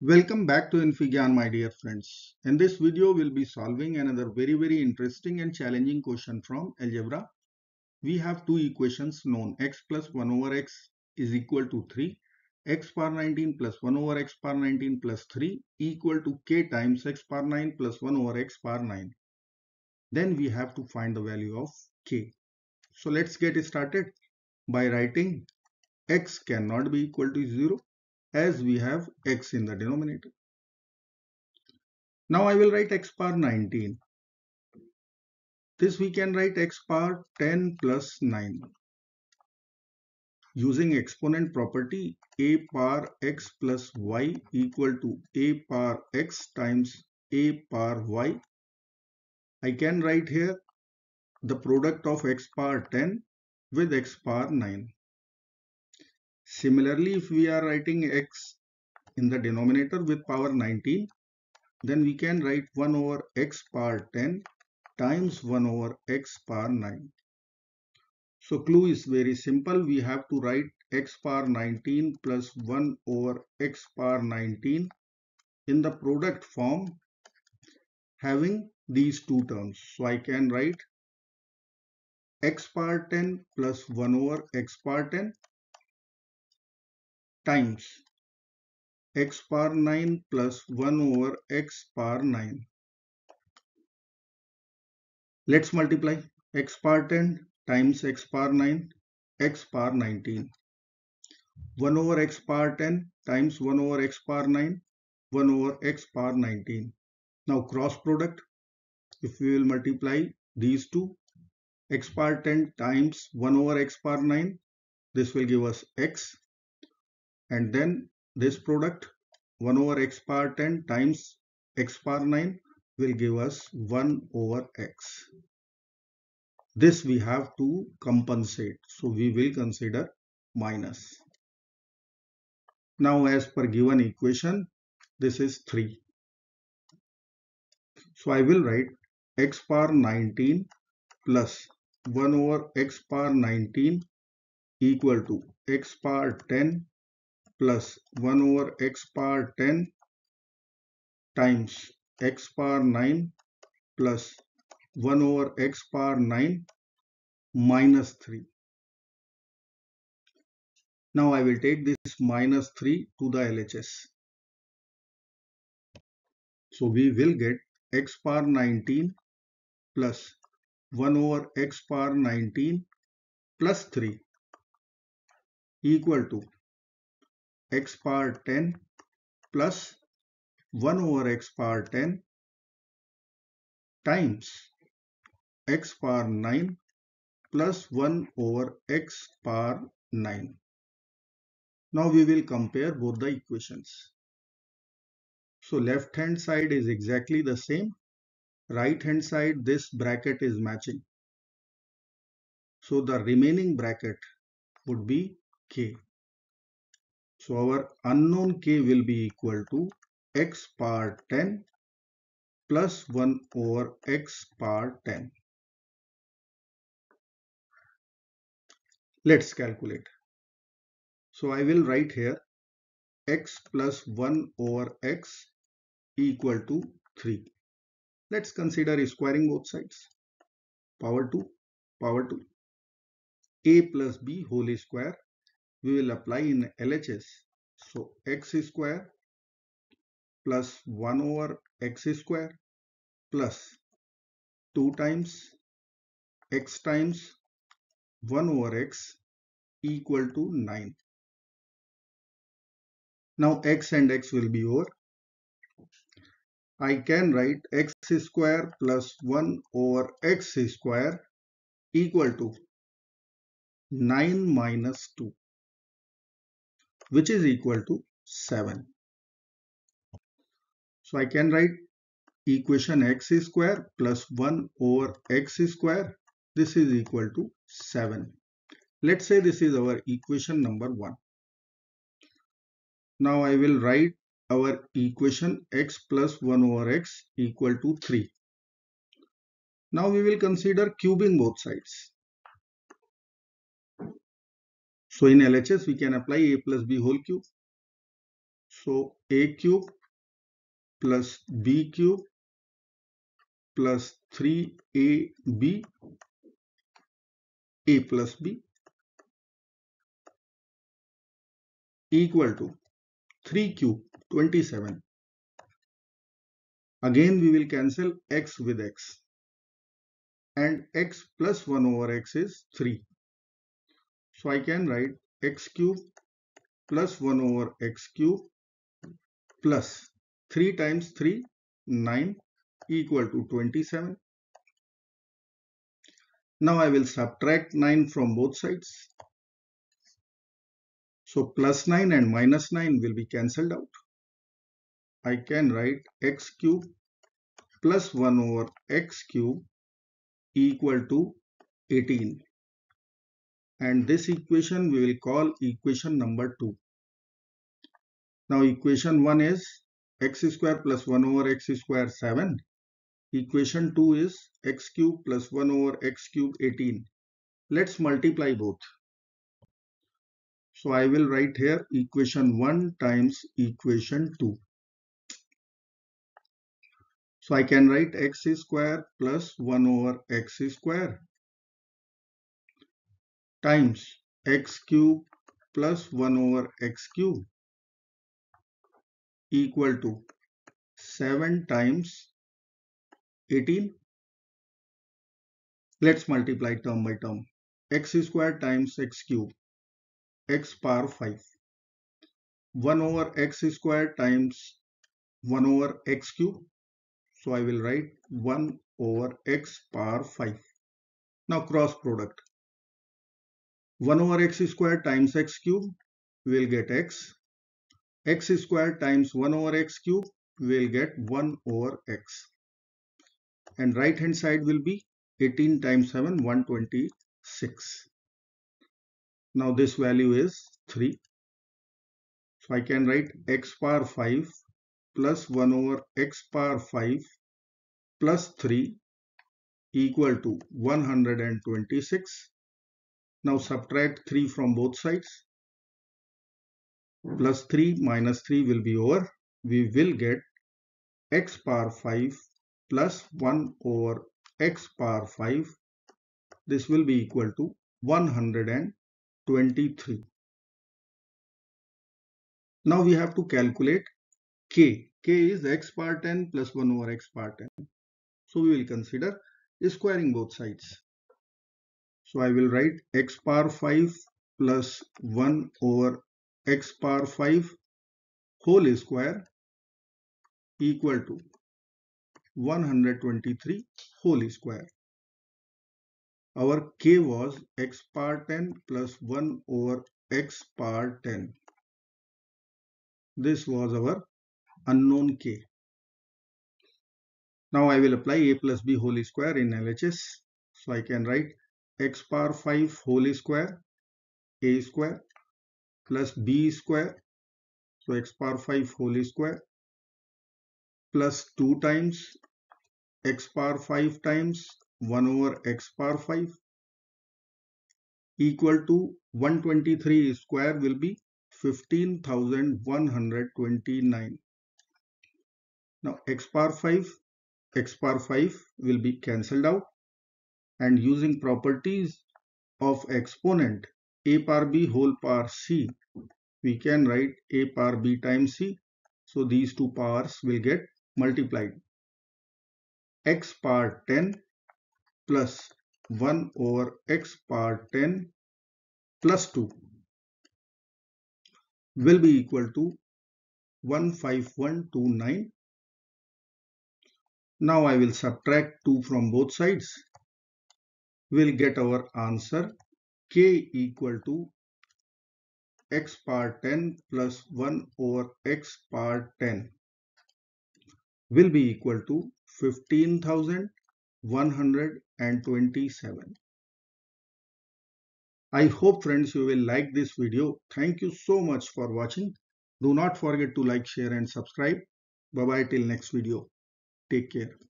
Welcome back to infyGyan my dear friends. In this video we'll be solving another very very interesting and challenging question from algebra. We have two equations known x plus 1 over x is equal to 3 x power 19 plus 1 over x power 19 plus 3 equal to k times x power 9 plus 1 over x power 9. Then we have to find the value of k. So let's get started by writing x cannot be equal to 0 as we have x in the denominator. Now I will write x power 19. This we can write x power 10 plus 9. Using exponent property a power x plus y equal to a power x times a power y. I can write here the product of x power 10 with x power 9. Similarly, if we are writing x in the denominator with power 19, then we can write 1 over x power 10 times 1 over x power 9. So clue is very simple. We have to write x power 19 plus 1 over x power 19 in the product form having these two terms. So I can write x power 10 plus 1 over x power 10 times x power 9 plus 1 over x power 9. Let's multiply x power 10 times x power 9, x power 19. 1 over x power 10 times 1 over x power 9, 1 over x power 19. Now cross product, if we will multiply these two, x power 10 times 1 over x power 9, this will give us x and then this product 1 over x power 10 times x power 9 will give us 1 over x. This we have to compensate. So we will consider minus. Now as per given equation, this is 3. So I will write x power 19 plus 1 over x power 19 equal to x power 10 plus 1 over x power 10 times x power 9 plus 1 over x power 9 minus 3. Now I will take this minus 3 to the LHS. So we will get x power 19 plus 1 over x power 19 plus 3 equal to x power 10 plus 1 over x power 10 times x power 9 plus 1 over x power 9. Now we will compare both the equations. So left hand side is exactly the same. Right hand side this bracket is matching. So the remaining bracket would be k. So our unknown k will be equal to x power 10 plus 1 over x power 10. Let's calculate. So I will write here x plus 1 over x equal to 3. Let's consider squaring both sides. Power 2, power 2. a plus b whole square we will apply in LHS. So x square plus 1 over x square plus 2 times x times 1 over x equal to 9. Now x and x will be over. I can write x square plus 1 over x square equal to 9 minus 2 which is equal to 7. So I can write equation x square plus 1 over x square. This is equal to 7. Let's say this is our equation number 1. Now I will write our equation x plus 1 over x equal to 3. Now we will consider cubing both sides. So in LHS, we can apply a plus b whole cube. So a cube plus b cube plus 3ab a plus b equal to 3 cube 27 again we will cancel x with x. And x plus 1 over x is 3 so I can write x cube plus 1 over x cube plus 3 times 3 9 equal to 27 now I will subtract 9 from both sides so plus 9 and minus 9 will be cancelled out. I can write x cube plus 1 over x cube equal to 18. And this equation we will call equation number 2. Now equation 1 is x square plus 1 over x square 7. Equation 2 is x cube plus 1 over x cube 18. Let's multiply both. So I will write here equation 1 times equation 2. So I can write x square plus 1 over x square times x cube plus 1 over x cube equal to 7 times 18. Let's multiply term by term. x square times x cube x power 5. 1 over x square times 1 over x cube. So I will write 1 over x power 5. Now cross product. 1 over x square times x cube will get x. x square times 1 over x cube will get 1 over x. And right hand side will be 18 times 7 126. Now this value is 3. So I can write x power 5 plus 1 over x power 5 plus 3 equal to 126. Now subtract 3 from both sides. Plus 3 minus 3 will be over. We will get x power 5 plus 1 over x power 5. This will be equal to 100 23. Now we have to calculate k. k is x power 10 plus 1 over x power 10. So we will consider squaring both sides. So I will write x power 5 plus 1 over x power 5 whole square equal to 123 whole square our k was x power 10 plus 1 over x power 10. This was our unknown k. Now I will apply a plus b whole square in LHS. So I can write x power 5 whole square a square plus b square. So x power 5 whole square plus 2 times x power 5 times 1 over x power 5 equal to 123 square will be 15,129. Now x power 5, x power 5 will be cancelled out and using properties of exponent a power b whole power c we can write a power b times c so these two powers will get multiplied x power 10 plus 1 over x power 10 plus 2 will be equal to 15129. Now I will subtract 2 from both sides. We'll get our answer k equal to x power 10 plus 1 over x power 10 will be equal to 15,000 127. I hope friends you will like this video. Thank you so much for watching. Do not forget to like, share and subscribe. Bye bye till next video. Take care.